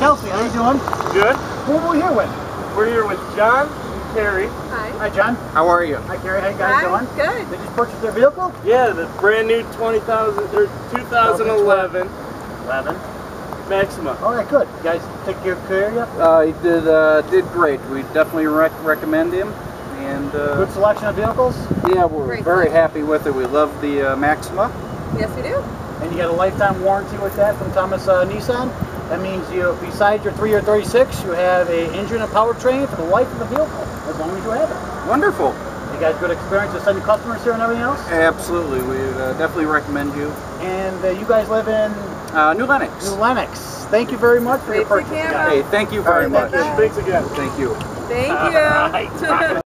Kelsey, how you doing? Good. Who are we here with? We're here with John and Carrie. Hi. Hi, John. How are you? Hi, Carrie. How you guys Hi. doing? Good. They just purchased their vehicle? Yeah, the brand new 20,000 or 2011 11. Maxima. All right, good. You guys take good care of you? Uh, he did uh, did great. We definitely rec recommend him, and uh, Good selection of vehicles? yeah, we're Great very selection. happy with it. We love the uh, Maxima. Yes, we do. And you got a lifetime warranty with that from Thomas uh, Nissan. That means you, besides your 3 or 36, you have a engine and a powertrain for the life of the vehicle, as long as you have it. Wonderful. You guys good experience with sending customers here and everything else? Absolutely, we uh, definitely recommend you. And uh, you guys live in Uh, New Lenox. New Lenox. Thank you very much for your purchase. camera. Hey, thank you All right, very much. thank you. Thanks again. Thank you. Thank you. Right.